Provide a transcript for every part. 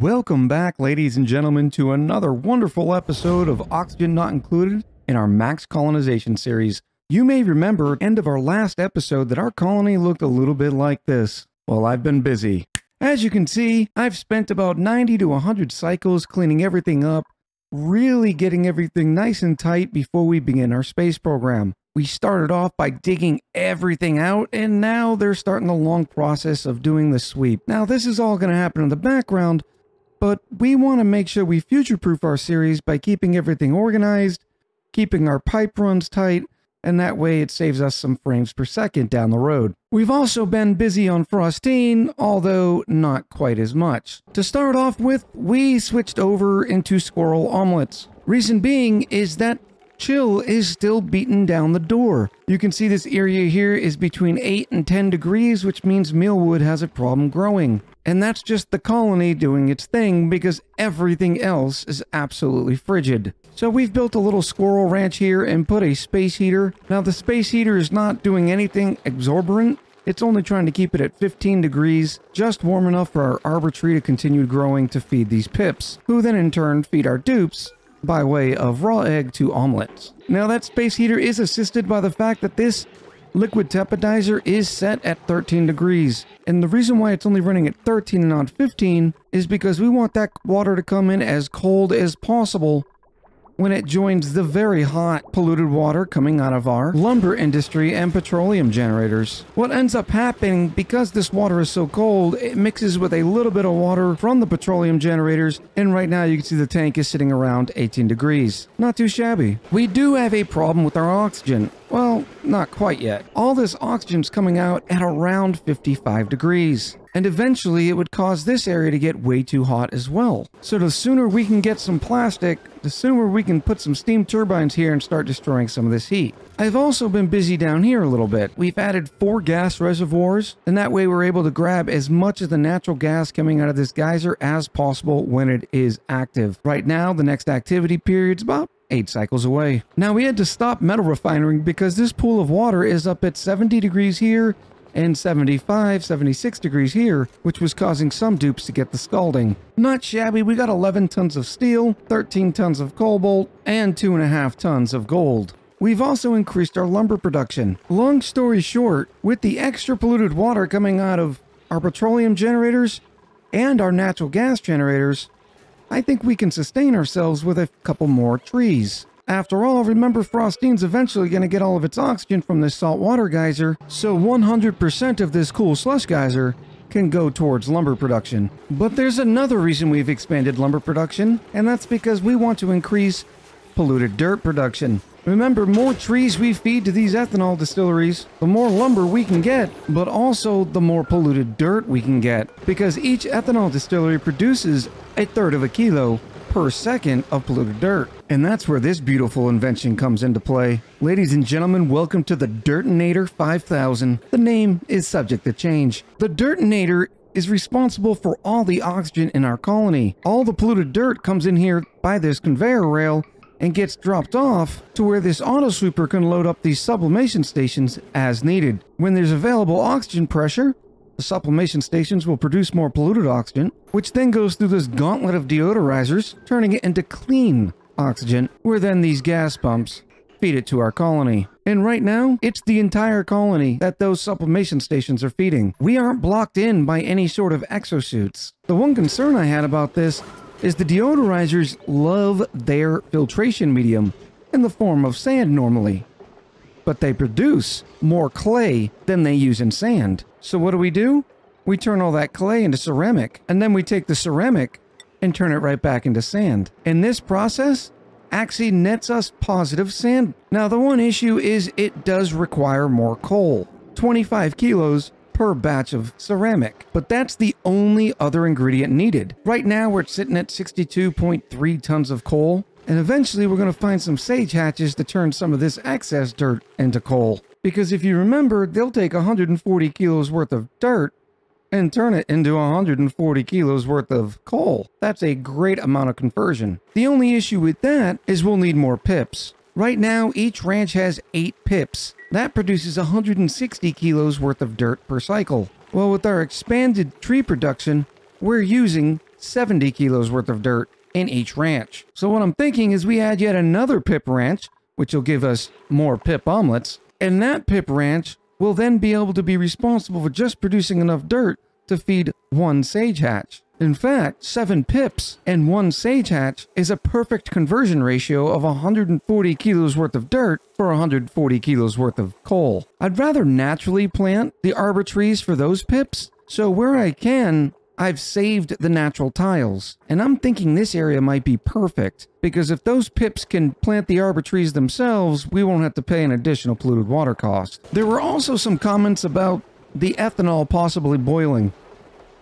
Welcome back, ladies and gentlemen, to another wonderful episode of Oxygen Not Included in our Max Colonization series. You may remember end of our last episode that our colony looked a little bit like this. Well, I've been busy. As you can see, I've spent about 90 to 100 cycles cleaning everything up, really getting everything nice and tight before we begin our space program. We started off by digging everything out, and now they're starting the long process of doing the sweep. Now, this is all going to happen in the background, but we want to make sure we future-proof our series by keeping everything organized, keeping our pipe runs tight, and that way it saves us some frames per second down the road. We've also been busy on Frostine, although not quite as much. To start off with, we switched over into squirrel omelets. Reason being is that chill is still beating down the door. You can see this area here is between 8 and 10 degrees, which means mealwood has a problem growing. And that's just the colony doing its thing because everything else is absolutely frigid. So we've built a little squirrel ranch here and put a space heater. Now the space heater is not doing anything exorbitant. It's only trying to keep it at 15 degrees, just warm enough for our arbor tree to continue growing to feed these pips, who then in turn feed our dupes by way of raw egg to omelets. Now that space heater is assisted by the fact that this liquid tepidizer is set at 13 degrees. And the reason why it's only running at 13 and not 15 is because we want that water to come in as cold as possible when it joins the very hot polluted water coming out of our lumber industry and petroleum generators. What ends up happening because this water is so cold, it mixes with a little bit of water from the petroleum generators and right now you can see the tank is sitting around 18 degrees. Not too shabby. We do have a problem with our oxygen. Well, not quite yet. All this oxygen's coming out at around 55 degrees. And eventually it would cause this area to get way too hot as well. So the sooner we can get some plastic, the sooner we can put some steam turbines here and start destroying some of this heat. I've also been busy down here a little bit. We've added four gas reservoirs, and that way we're able to grab as much of the natural gas coming out of this geyser as possible when it is active. Right now, the next activity period's about eight cycles away. Now we had to stop metal refining because this pool of water is up at 70 degrees here and 75, 76 degrees here, which was causing some dupes to get the scalding. Not shabby, we got 11 tons of steel, 13 tons of cobalt, and 2.5 tons of gold. We've also increased our lumber production. Long story short, with the extra polluted water coming out of our petroleum generators and our natural gas generators, I think we can sustain ourselves with a couple more trees. After all, remember Frostine's eventually going to get all of its oxygen from this saltwater geyser, so 100% of this cool slush geyser can go towards lumber production. But there's another reason we've expanded lumber production, and that's because we want to increase polluted dirt production. Remember, more trees we feed to these ethanol distilleries, the more lumber we can get, but also the more polluted dirt we can get, because each ethanol distillery produces a third of a kilo per second of polluted dirt. And that's where this beautiful invention comes into play. Ladies and gentlemen, welcome to the Dirtinator 5000. The name is subject to change. The Dirtinator is responsible for all the oxygen in our colony. All the polluted dirt comes in here by this conveyor rail and gets dropped off to where this auto sweeper can load up these sublimation stations as needed. When there's available oxygen pressure, the sublimation stations will produce more polluted oxygen, which then goes through this gauntlet of deodorizers, turning it into clean oxygen, where then these gas pumps feed it to our colony. And right now, it's the entire colony that those sublimation stations are feeding. We aren't blocked in by any sort of exosuits. The one concern I had about this is the deodorizers love their filtration medium in the form of sand normally but they produce more clay than they use in sand. So what do we do? We turn all that clay into ceramic, and then we take the ceramic and turn it right back into sand. In this process, actually nets us positive sand. Now the one issue is it does require more coal, 25 kilos per batch of ceramic. But that's the only other ingredient needed. Right now we're sitting at 62.3 tons of coal, and eventually we're going to find some sage hatches to turn some of this excess dirt into coal. Because if you remember, they'll take 140 kilos worth of dirt and turn it into 140 kilos worth of coal. That's a great amount of conversion. The only issue with that is we'll need more pips. Right now, each ranch has 8 pips. That produces 160 kilos worth of dirt per cycle. Well, with our expanded tree production, we're using 70 kilos worth of dirt in each ranch. So what I'm thinking is we add yet another pip ranch, which will give us more pip omelets, and that pip ranch will then be able to be responsible for just producing enough dirt to feed one sage hatch. In fact, 7 pips and 1 sage hatch is a perfect conversion ratio of 140 kilos worth of dirt for 140 kilos worth of coal. I'd rather naturally plant the arbor trees for those pips, so where I can, I've saved the natural tiles. And I'm thinking this area might be perfect, because if those pips can plant the arbor trees themselves, we won't have to pay an additional polluted water cost. There were also some comments about the ethanol possibly boiling.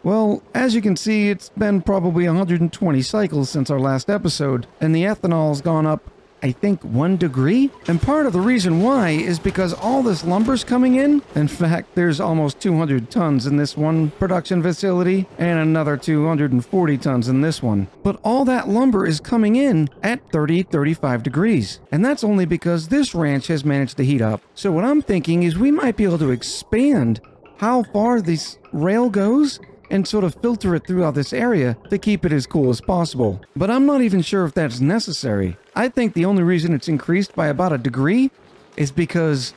Well, as you can see, it's been probably 120 cycles since our last episode, and the ethanol's gone up, I think, one degree? And part of the reason why is because all this lumber's coming in. In fact, there's almost 200 tons in this one production facility, and another 240 tons in this one. But all that lumber is coming in at 30, 35 degrees. And that's only because this ranch has managed to heat up. So what I'm thinking is we might be able to expand how far this rail goes and sort of filter it throughout this area to keep it as cool as possible. But I'm not even sure if that's necessary. I think the only reason it's increased by about a degree is because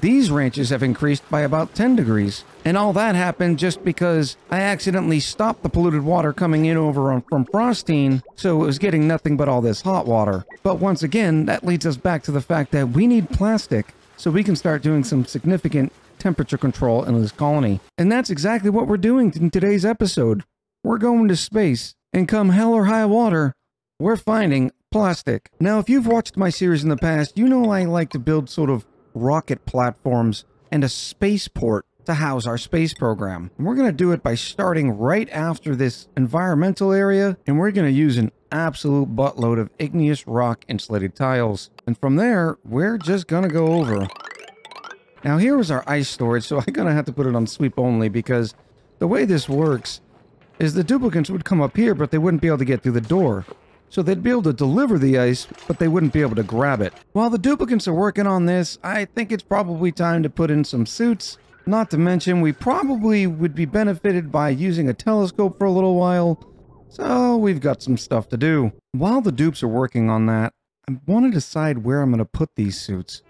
these ranches have increased by about 10 degrees. And all that happened just because I accidentally stopped the polluted water coming in over on, from Frostine, so it was getting nothing but all this hot water. But once again, that leads us back to the fact that we need plastic so we can start doing some significant temperature control in this colony. And that's exactly what we're doing in today's episode. We're going to space, and come hell or high water, we're finding plastic. Now, if you've watched my series in the past, you know I like to build sort of rocket platforms and a spaceport to house our space program. And we're going to do it by starting right after this environmental area, and we're going to use an absolute buttload of igneous rock insulated tiles. And from there, we're just going to go over now here was our ice storage, so I'm gonna have to put it on sweep only because the way this works is the duplicants would come up here, but they wouldn't be able to get through the door. So they'd be able to deliver the ice, but they wouldn't be able to grab it. While the duplicants are working on this, I think it's probably time to put in some suits. Not to mention, we probably would be benefited by using a telescope for a little while. So we've got some stuff to do. While the dupes are working on that, I want to decide where I'm going to put these suits.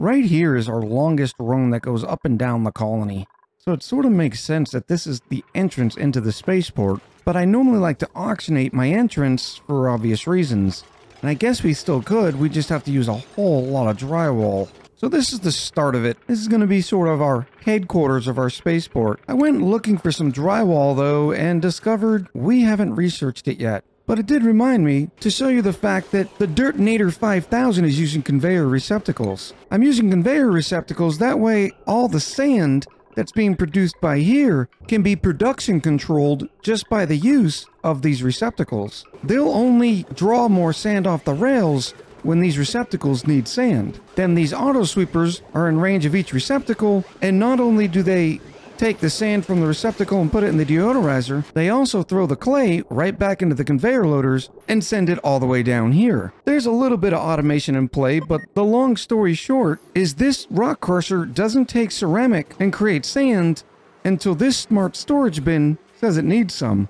Right here is our longest rung that goes up and down the colony. So it sort of makes sense that this is the entrance into the spaceport, but I normally like to auctionate my entrance for obvious reasons. And I guess we still could, we just have to use a whole lot of drywall. So this is the start of it. This is going to be sort of our headquarters of our spaceport. I went looking for some drywall though and discovered we haven't researched it yet. But it did remind me to show you the fact that the Dirtinator 5000 is using conveyor receptacles. I'm using conveyor receptacles, that way all the sand that's being produced by here can be production controlled just by the use of these receptacles. They'll only draw more sand off the rails when these receptacles need sand. Then these auto sweepers are in range of each receptacle, and not only do they take the sand from the receptacle and put it in the deodorizer, they also throw the clay right back into the conveyor loaders and send it all the way down here. There's a little bit of automation in play, but the long story short is this rock crusher doesn't take ceramic and create sand until this smart storage bin says it needs some.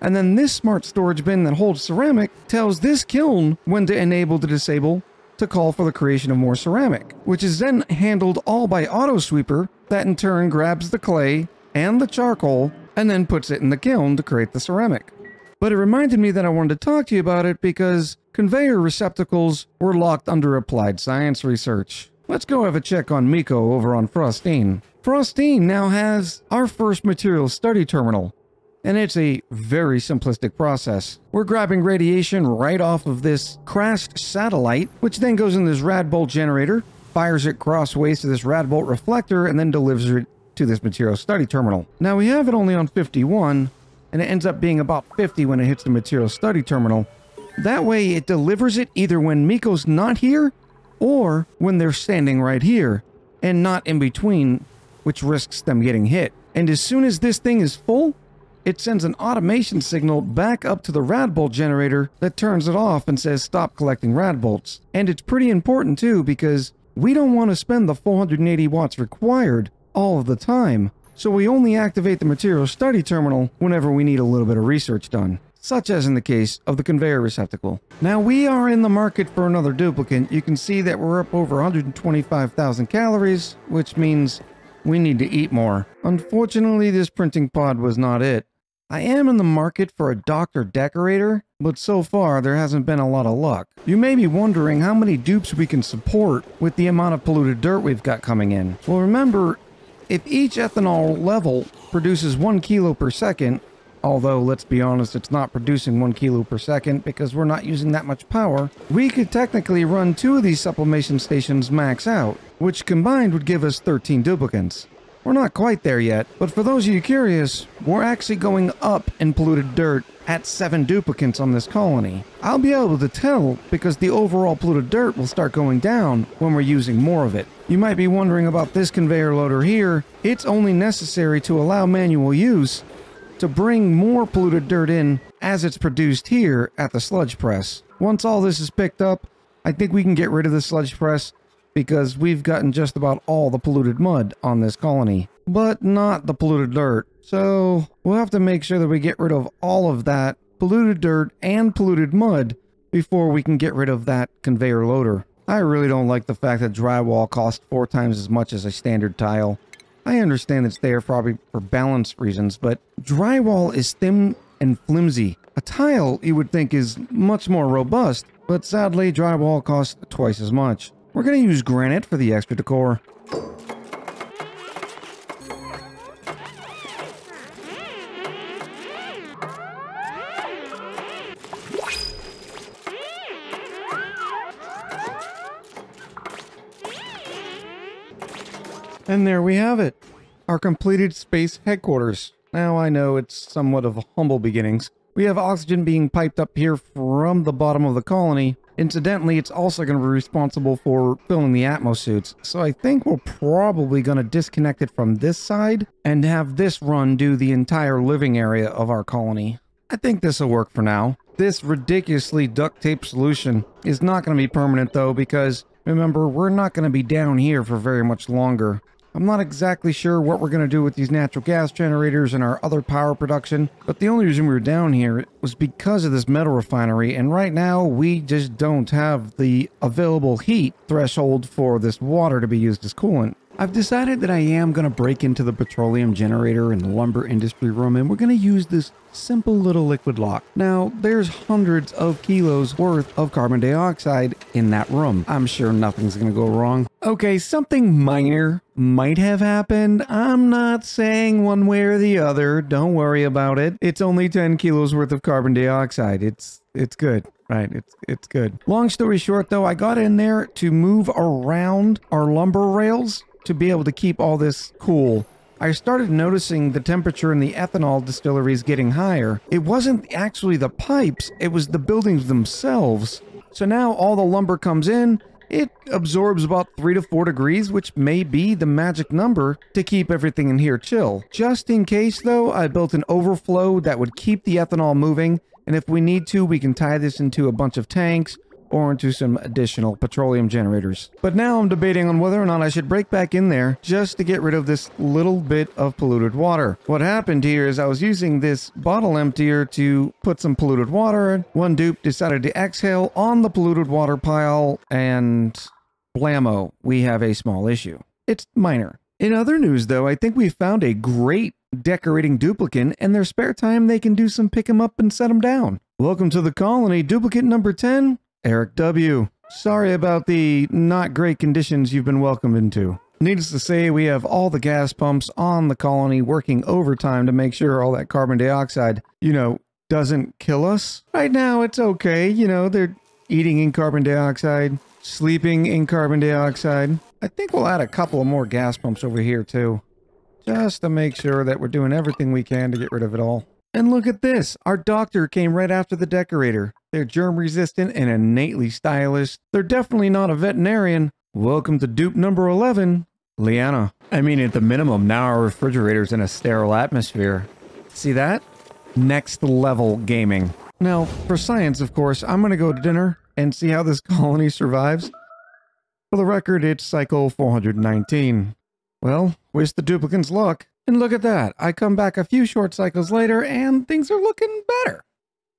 And then this smart storage bin that holds ceramic tells this kiln when to enable to disable to call for the creation of more ceramic, which is then handled all by Auto Sweeper, that in turn grabs the clay and the charcoal and then puts it in the kiln to create the ceramic. But it reminded me that I wanted to talk to you about it because conveyor receptacles were locked under applied science research. Let's go have a check on Miko over on Frostine. Frostine now has our first material study terminal, and it's a very simplistic process. We're grabbing radiation right off of this crashed satellite, which then goes in this Radbolt generator, fires it crossways to this Radbolt reflector, and then delivers it to this material study terminal. Now we have it only on 51, and it ends up being about 50 when it hits the material study terminal. That way it delivers it either when Miko's not here, or when they're standing right here, and not in between, which risks them getting hit. And as soon as this thing is full, it sends an automation signal back up to the Radbolt generator that turns it off and says stop collecting Radbolts. And it's pretty important too because we don't want to spend the 480 watts required all of the time. So we only activate the material study terminal whenever we need a little bit of research done. such as in the case of the conveyor receptacle. Now we are in the market for another duplicate. You can see that we're up over 125,000 calories, which means we need to eat more. Unfortunately, this printing pod was not it. I am in the market for a doctor decorator, but so far there hasn't been a lot of luck. You may be wondering how many dupes we can support with the amount of polluted dirt we've got coming in. Well remember, if each ethanol level produces 1 kilo per second, although let's be honest it's not producing 1 kilo per second because we're not using that much power, we could technically run two of these sublimation stations max out, which combined would give us 13 duplicates. We're not quite there yet, but for those of you curious, we're actually going up in polluted dirt at 7 duplicates on this colony. I'll be able to tell because the overall polluted dirt will start going down when we're using more of it. You might be wondering about this conveyor loader here. It's only necessary to allow manual use to bring more polluted dirt in as it's produced here at the sludge press. Once all this is picked up, I think we can get rid of the sludge press because we've gotten just about all the polluted mud on this colony, but not the polluted dirt. So we'll have to make sure that we get rid of all of that polluted dirt and polluted mud before we can get rid of that conveyor loader. I really don't like the fact that drywall costs four times as much as a standard tile. I understand it's there probably for balance reasons, but drywall is thin and flimsy. A tile, you would think, is much more robust, but sadly, drywall costs twice as much. We're going to use granite for the extra decor. And there we have it, our completed space headquarters. Now I know it's somewhat of humble beginnings. We have oxygen being piped up here from the bottom of the colony, Incidentally, it's also going to be responsible for filling the Atmos suits. So I think we're probably going to disconnect it from this side and have this run do the entire living area of our colony. I think this will work for now. This ridiculously duct tape solution is not going to be permanent though because remember, we're not going to be down here for very much longer. I'm not exactly sure what we're going to do with these natural gas generators and our other power production, but the only reason we were down here was because of this metal refinery, and right now we just don't have the available heat threshold for this water to be used as coolant. I've decided that I am going to break into the petroleum generator and lumber industry room and we're going to use this simple little liquid lock. Now, there's hundreds of kilos worth of carbon dioxide in that room. I'm sure nothing's going to go wrong. Okay, something minor might have happened. I'm not saying one way or the other. Don't worry about it. It's only 10 kilos worth of carbon dioxide. It's it's good. Right, it's it's good. Long story short though, I got in there to move around our lumber rails to be able to keep all this cool, I started noticing the temperature in the ethanol distilleries getting higher. It wasn't actually the pipes, it was the buildings themselves. So now all the lumber comes in, it absorbs about 3 to 4 degrees, which may be the magic number to keep everything in here chill. Just in case though, I built an overflow that would keep the ethanol moving, and if we need to, we can tie this into a bunch of tanks or into some additional petroleum generators. But now I'm debating on whether or not I should break back in there just to get rid of this little bit of polluted water. What happened here is I was using this bottle emptier to put some polluted water. One dupe decided to exhale on the polluted water pile and blammo, we have a small issue. It's minor. In other news though, I think we found a great decorating duplicate and their spare time they can do some pick 'em up and set 'em down. Welcome to the colony, duplicate number 10. Eric W. Sorry about the not great conditions you've been welcomed into. Needless to say, we have all the gas pumps on the colony working overtime to make sure all that carbon dioxide, you know, doesn't kill us. Right now, it's okay. You know, they're eating in carbon dioxide, sleeping in carbon dioxide. I think we'll add a couple of more gas pumps over here, too. Just to make sure that we're doing everything we can to get rid of it all. And look at this. Our doctor came right after the decorator. They're germ resistant and innately stylish. They're definitely not a veterinarian. Welcome to dupe number 11, Liana. I mean, at the minimum, now our refrigerator's in a sterile atmosphere. See that? Next level gaming. Now, for science, of course, I'm going to go to dinner and see how this colony survives. For the record, it's cycle 419. Well, wish the duplicants luck. And look at that, I come back a few short cycles later and things are looking better.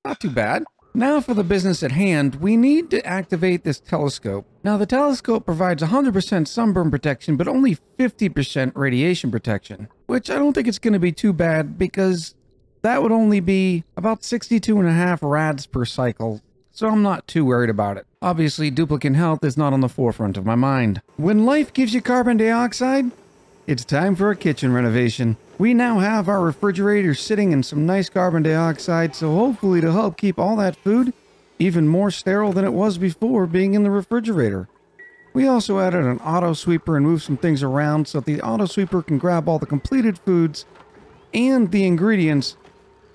Not too bad. Now for the business at hand, we need to activate this telescope. Now the telescope provides 100% sunburn protection, but only 50% radiation protection, which I don't think it's going to be too bad because that would only be about 62 and a half rads per cycle, so I'm not too worried about it. Obviously, duplicate health is not on the forefront of my mind. When life gives you carbon dioxide, it's time for a kitchen renovation. We now have our refrigerator sitting in some nice carbon dioxide, so hopefully to help keep all that food even more sterile than it was before being in the refrigerator. We also added an auto sweeper and moved some things around so the auto sweeper can grab all the completed foods and the ingredients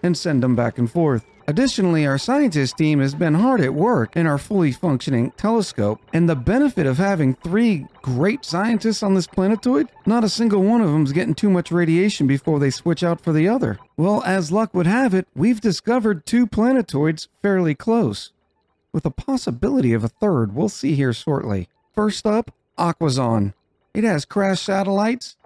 and send them back and forth. Additionally, our scientist team has been hard at work in our fully functioning telescope, and the benefit of having three great scientists on this planetoid, not a single one of them's getting too much radiation before they switch out for the other. Well, as luck would have it, we've discovered two planetoids fairly close, with a possibility of a third we'll see here shortly. First up, Aquazon. It has crashed satellites,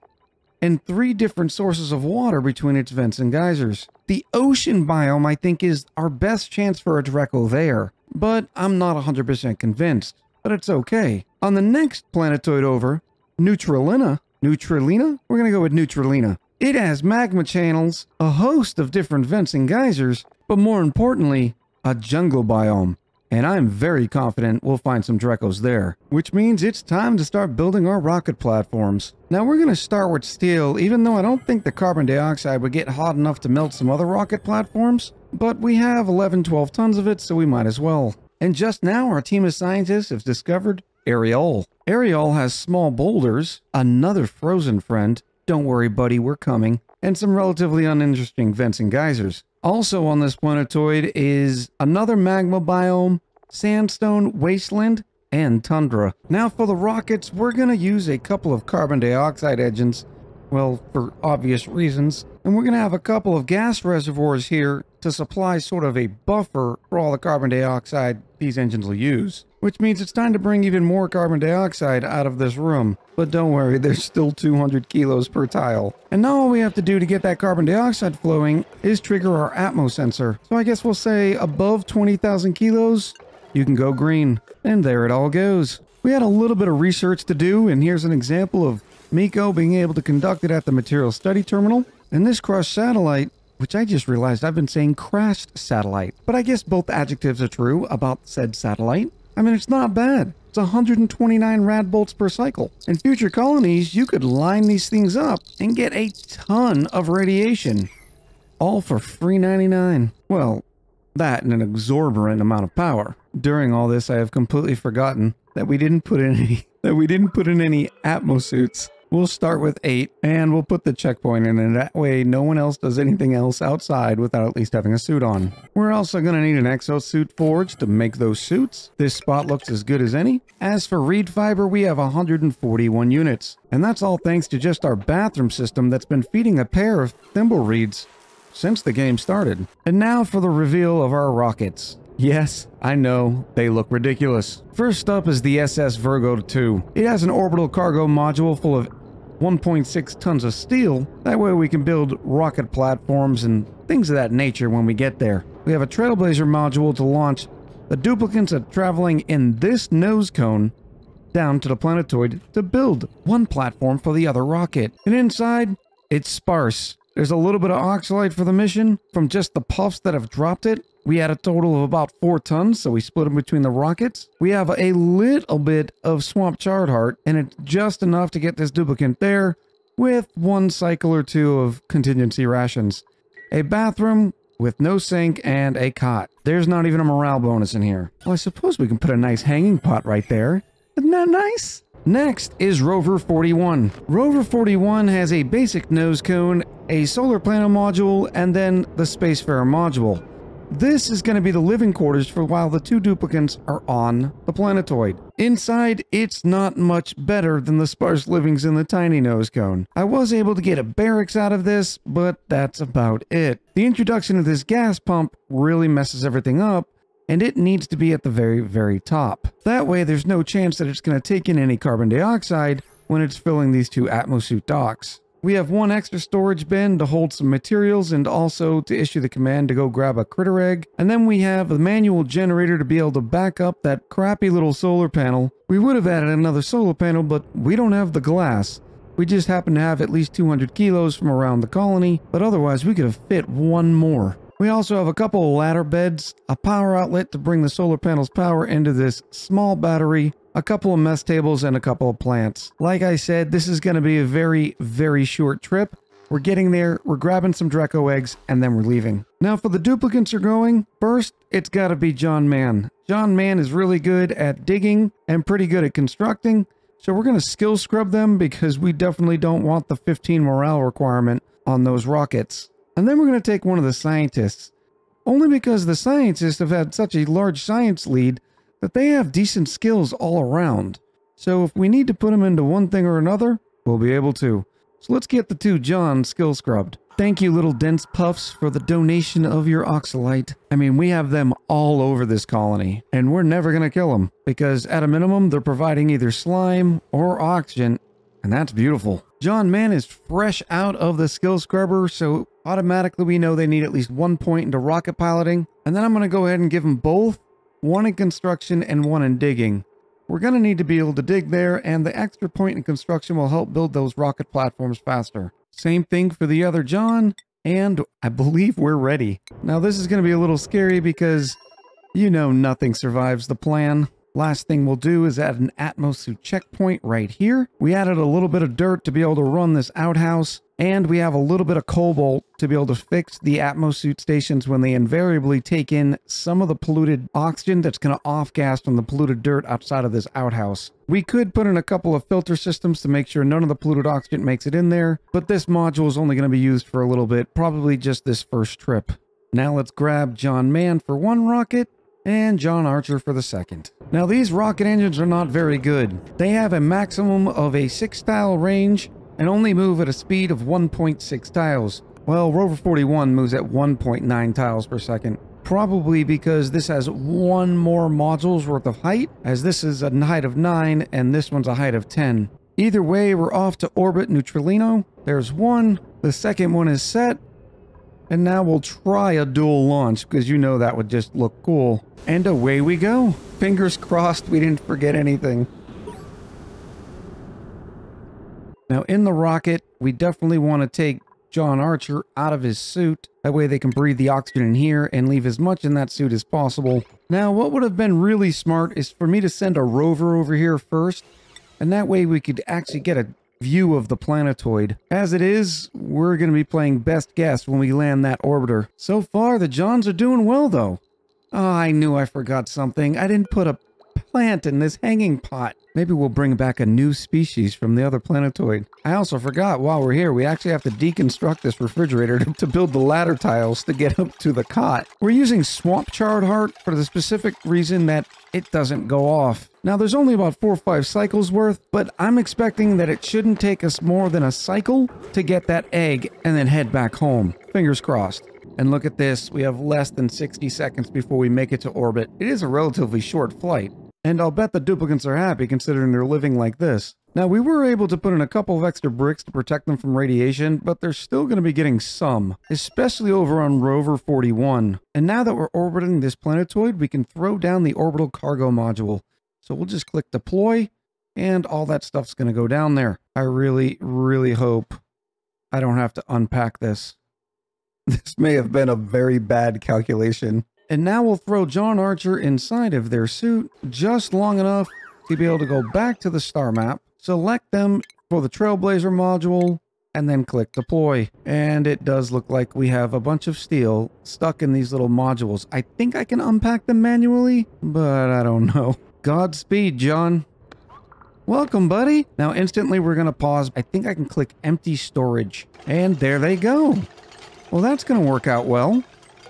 and three different sources of water between its vents and geysers. The ocean biome, I think, is our best chance for a Drecko there, but I'm not 100% convinced. But it's okay. On the next planetoid over, Neutralina, Neutralina? We're gonna go with Neutralina. It has magma channels, a host of different vents and geysers, but more importantly, a jungle biome and I'm very confident we'll find some Dreckos there, which means it's time to start building our rocket platforms. Now we're going to start with steel, even though I don't think the carbon dioxide would get hot enough to melt some other rocket platforms, but we have 11-12 tons of it, so we might as well. And just now, our team of scientists have discovered Ariol. Ariol has small boulders, another frozen friend, don't worry buddy, we're coming, and some relatively uninteresting vents and geysers. Also on this planetoid is another magma biome, sandstone, wasteland, and tundra. Now for the rockets, we're going to use a couple of carbon dioxide engines, well, for obvious reasons, and we're going to have a couple of gas reservoirs here to supply sort of a buffer for all the carbon dioxide these engines will use which means it's time to bring even more carbon dioxide out of this room. But don't worry, there's still 200 kilos per tile. And now all we have to do to get that carbon dioxide flowing is trigger our Atmo sensor. So I guess we'll say above 20,000 kilos, you can go green. And there it all goes. We had a little bit of research to do, and here's an example of Miko being able to conduct it at the Material Study Terminal. And this crushed satellite which I just realized I've been saying crashed satellite. But I guess both adjectives are true about said satellite. I mean, it's not bad. It's 129 rad bolts per cycle. In future colonies, you could line these things up and get a ton of radiation. All for free 99. Well, that and an exorbitant amount of power. During all this, I have completely forgotten that we didn't put in any that we didn't put in any Atmo suits. We'll start with eight and we'll put the checkpoint in and that way no one else does anything else outside without at least having a suit on. We're also going to need an exosuit forge to make those suits. This spot looks as good as any. As for reed fiber, we have 141 units. And that's all thanks to just our bathroom system that's been feeding a pair of thimble reeds since the game started. And now for the reveal of our rockets. Yes, I know, they look ridiculous. First up is the SS Virgo 2. It has an orbital cargo module full of 1.6 tons of steel. That way we can build rocket platforms and things of that nature when we get there. We have a Trailblazer module to launch the duplicants are traveling in this nose cone down to the planetoid to build one platform for the other rocket. And inside, it's sparse. There's a little bit of oxylite for the mission from just the puffs that have dropped it, we had a total of about four tons, so we split them between the rockets. We have a little bit of swamp chard heart, and it's just enough to get this duplicate there with one cycle or two of contingency rations. A bathroom with no sink and a cot. There's not even a morale bonus in here. Well, I suppose we can put a nice hanging pot right there. Isn't that nice? Next is Rover 41. Rover 41 has a basic nose cone, a solar panel module, and then the Spacefarer module. This is going to be the living quarters for while the two duplicants are on the planetoid. Inside, it's not much better than the sparse livings in the tiny nose cone. I was able to get a barracks out of this, but that's about it. The introduction of this gas pump really messes everything up, and it needs to be at the very, very top. That way, there's no chance that it's going to take in any carbon dioxide when it's filling these two atmosuit docks. We have one extra storage bin to hold some materials and also to issue the command to go grab a critter egg. And then we have a manual generator to be able to back up that crappy little solar panel. We would have added another solar panel, but we don't have the glass. We just happen to have at least 200 kilos from around the colony, but otherwise we could have fit one more. We also have a couple ladder beds, a power outlet to bring the solar panel's power into this small battery, a couple of mess tables, and a couple of plants. Like I said, this is going to be a very, very short trip. We're getting there, we're grabbing some Drecko eggs, and then we're leaving. Now for the duplicates are going, first, it's gotta be John Mann. John Mann is really good at digging and pretty good at constructing, so we're gonna skill scrub them because we definitely don't want the 15 morale requirement on those rockets. And then we're gonna take one of the scientists. Only because the scientists have had such a large science lead that they have decent skills all around. So if we need to put them into one thing or another, we'll be able to. So let's get the two John skill scrubbed. Thank you, little dense puffs, for the donation of your oxylite. I mean, we have them all over this colony, and we're never going to kill them, because at a minimum, they're providing either slime or oxygen, and that's beautiful. John Mann is fresh out of the skill scrubber, so automatically we know they need at least one point into rocket piloting. And then I'm going to go ahead and give them both, one in construction and one in digging. We're going to need to be able to dig there, and the extra point in construction will help build those rocket platforms faster. Same thing for the other John, and I believe we're ready. Now this is going to be a little scary because you know nothing survives the plan. Last thing we'll do is add an Atmosuit checkpoint right here. We added a little bit of dirt to be able to run this outhouse. And we have a little bit of cobalt to be able to fix the Atmosuit stations when they invariably take in some of the polluted oxygen that's going to off-gas from the polluted dirt outside of this outhouse. We could put in a couple of filter systems to make sure none of the polluted oxygen makes it in there, but this module is only going to be used for a little bit, probably just this first trip. Now let's grab John Mann for one rocket and John Archer for the second. Now these rocket engines are not very good. They have a maximum of a 6 tile range and only move at a speed of 1.6 tiles. Well, Rover 41 moves at 1.9 tiles per second. Probably because this has one more module's worth of height, as this is a height of 9 and this one's a height of 10. Either way, we're off to orbit Neutralino. There's one. The second one is set. And now we'll try a dual launch, because you know that would just look cool. And away we go. Fingers crossed we didn't forget anything. Now in the rocket, we definitely want to take John Archer out of his suit. That way they can breathe the oxygen in here and leave as much in that suit as possible. Now what would have been really smart is for me to send a rover over here first. And that way we could actually get a view of the planetoid. As it is, we're going to be playing best guess when we land that orbiter. So far, the Johns are doing well though. Oh, I knew I forgot something. I didn't put a plant in this hanging pot. Maybe we'll bring back a new species from the other planetoid. I also forgot while we're here, we actually have to deconstruct this refrigerator to, build the ladder tiles to get up to the cot. We're using swamp chard heart for the specific reason that it doesn't go off. Now there's only about four or five cycles worth, but I'm expecting that it shouldn't take us more than a cycle to get that egg and then head back home. Fingers crossed. And look at this, we have less than 60 seconds before we make it to orbit. It is a relatively short flight. And I'll bet the duplicates are happy considering they're living like this. Now, we were able to put in a couple of extra bricks to protect them from radiation, but they're still going to be getting some, especially over on Rover 41. And now that we're orbiting this planetoid, we can throw down the orbital cargo module. So we'll just click deploy, and all that stuff's going to go down there. I really, really hope I don't have to unpack this. This may have been a very bad calculation. And now we'll throw John Archer inside of their suit just long enough to be able to go back to the star map, select them for the Trailblazer module, and then click deploy. And it does look like we have a bunch of steel stuck in these little modules. I think I can unpack them manually, but I don't know. Godspeed, John. Welcome, buddy. Now, instantly, we're going to pause. I think I can click empty storage. And there they go. Well, that's going to work out well.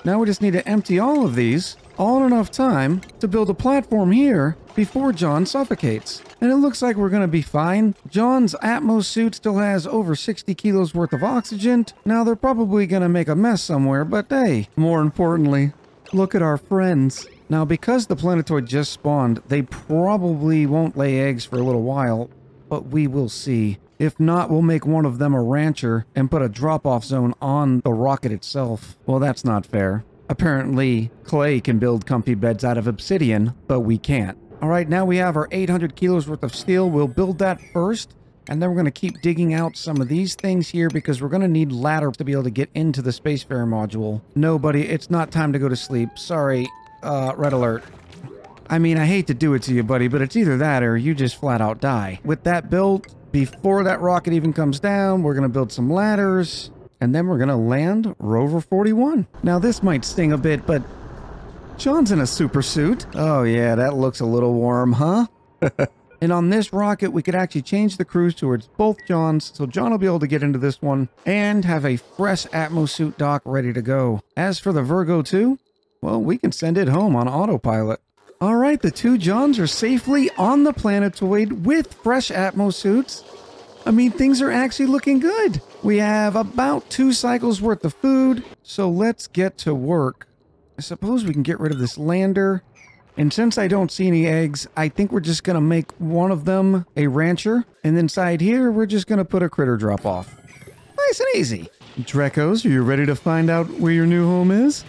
Now we just need to empty all of these, all in enough time to build a platform here before John suffocates. And it looks like we're going to be fine. John's Atmos suit still has over 60 kilos worth of oxygen. Now they're probably going to make a mess somewhere, but hey, more importantly, look at our friends. Now because the planetoid just spawned, they probably won't lay eggs for a little while, but we will see. If not, we'll make one of them a rancher and put a drop-off zone on the rocket itself. Well, that's not fair. Apparently, Klei can build comfy beds out of obsidian, but we can't. All right, now we have our 800 kilos worth of steel. We'll build that first, and then we're going to keep digging out some of these things here because we're going to need ladder to be able to get into the Spacefarer module. Nobody, it's not time to go to sleep. Sorry, uh, red alert. I mean, I hate to do it to you, buddy, but it's either that or you just flat out die. With that built, before that rocket even comes down, we're going to build some ladders. And then we're going to land Rover 41. Now, this might sting a bit, but John's in a super suit. Oh, yeah, that looks a little warm, huh? and on this rocket, we could actually change the cruise towards both Johns, so John will be able to get into this one and have a fresh Atmos suit dock ready to go. As for the Virgo 2, well, we can send it home on autopilot. All right, the two Johns are safely on the planetoid with fresh Atmos suits. I mean, things are actually looking good. We have about two cycles worth of food, so let's get to work. I suppose we can get rid of this lander. And since I don't see any eggs, I think we're just going to make one of them a rancher. And inside here, we're just going to put a critter drop off. Nice and easy. Dreckos, are you ready to find out where your new home is?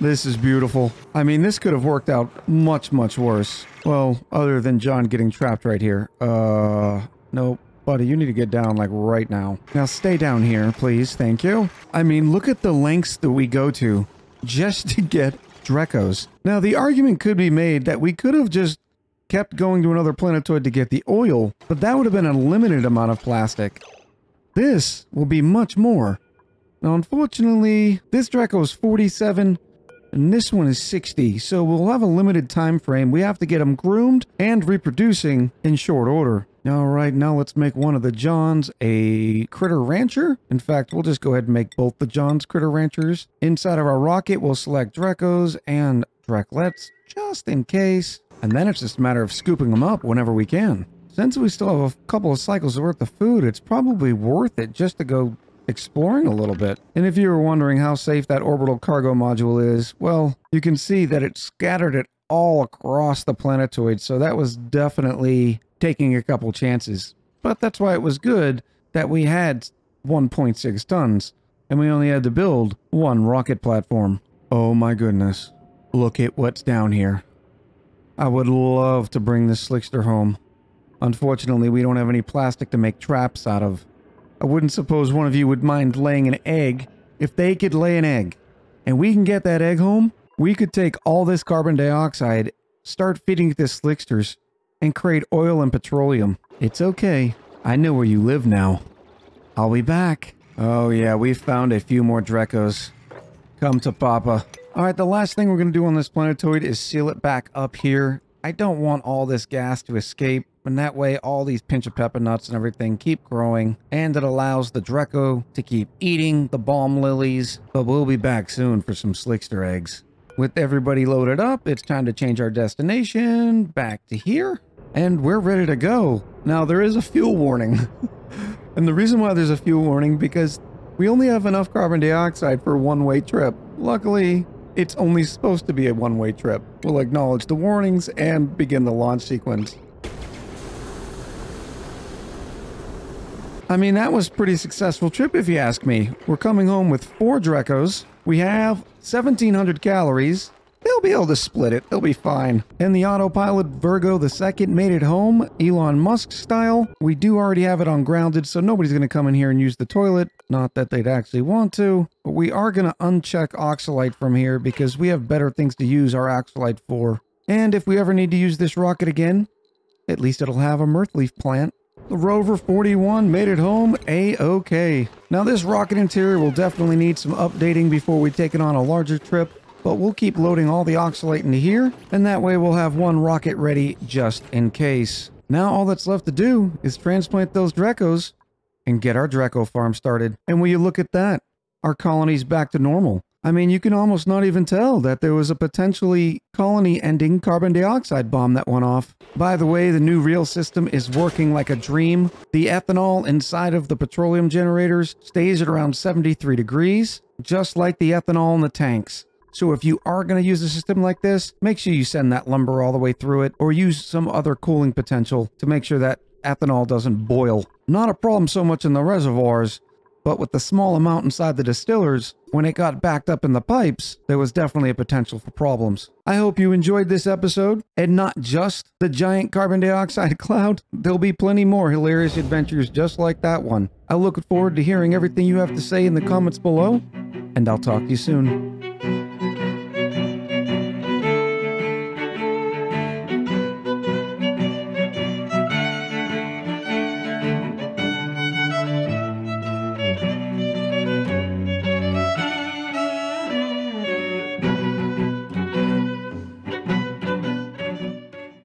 This is beautiful. I mean, this could have worked out much, much worse. Well, other than John getting trapped right here. Uh, nope. Buddy, you need to get down, like, right now. Now, stay down here, please. Thank you. I mean, look at the lengths that we go to just to get Dreckos. Now, the argument could be made that we could have just kept going to another planetoid to get the oil, but that would have been a limited amount of plastic. This will be much more. Now, unfortunately, this Drecko is 47, and this one is 60, so we'll have a limited time frame. We have to get them groomed and reproducing in short order. All right, now let's make one of the Johns a Critter Rancher. In fact, we'll just go ahead and make both the Johns Critter Ranchers. Inside of our rocket, we'll select Dreckos and Drecklets, just in case. And then it's just a matter of scooping them up whenever we can. Since we still have a couple of cycles worth of food, it's probably worth it just to go exploring a little bit. And if you were wondering how safe that orbital cargo module is, well, you can see that it scattered it all across the planetoid, so that was definitely taking a couple chances. But that's why it was good that we had 1.6 tons and we only had to build one rocket platform. Oh my goodness. Look at what's down here. I would love to bring this slickster home. Unfortunately, we don't have any plastic to make traps out of. I wouldn't suppose one of you would mind laying an egg. If they could lay an egg, and we can get that egg home, we could take all this carbon dioxide, start feeding to slicksters, and create oil and petroleum. It's okay. I know where you live now. I'll be back. Oh yeah, we found a few more Dreckos. Come to Papa. Alright, the last thing we're going to do on this planetoid is seal it back up here. I don't want all this gas to escape, and that way all these Pincha Peppernuts and everything keep growing, and it allows the Drecko to keep eating the balm lilies, but we'll be back soon for some slickster eggs. With everybody loaded up, it's time to change our destination back to here and we're ready to go. Now, there is a fuel warning. and the reason why there's a fuel warning, because we only have enough carbon dioxide for a one-way trip. Luckily, it's only supposed to be a one-way trip. We'll acknowledge the warnings and begin the launch sequence. I mean, that was pretty successful trip if you ask me. We're coming home with four Dreckos. We have 1,700 calories, They'll be able to split it. They'll be fine. And the autopilot Virgo II made it home, Elon Musk style. We do already have it on grounded, so nobody's going to come in here and use the toilet. Not that they'd actually want to, but we are going to uncheck Oxylite from here because we have better things to use our Oxylite for. And if we ever need to use this rocket again, at least it'll have a Mirthleaf plant. The Rover 41 made it home a-okay. Now this rocket interior will definitely need some updating before we take it on a larger trip, but we'll keep loading all the oxylite into here, and that way we'll have one rocket ready just in case. Now all that's left to do is transplant those Dreckos and get our Drecko farm started. And will you look at that? Our colony's back to normal. I mean, you can almost not even tell that there was a potentially colony-ending carbon dioxide bomb that went off. By the way, the new reel system is working like a dream. The ethanol inside of the petroleum generators stays at around 73 degrees, just like the ethanol in the tanks. So if you are going to use a system like this, make sure you send that lumber all the way through it or use some other cooling potential to make sure that ethanol doesn't boil. Not a problem so much in the reservoirs, but with the small amount inside the distillers, when it got backed up in the pipes, there was definitely a potential for problems. I hope you enjoyed this episode, and not just the giant carbon dioxide cloud. There'll be plenty more hilarious adventures just like that one. I look forward to hearing everything you have to say in the comments below, and I'll talk to you soon.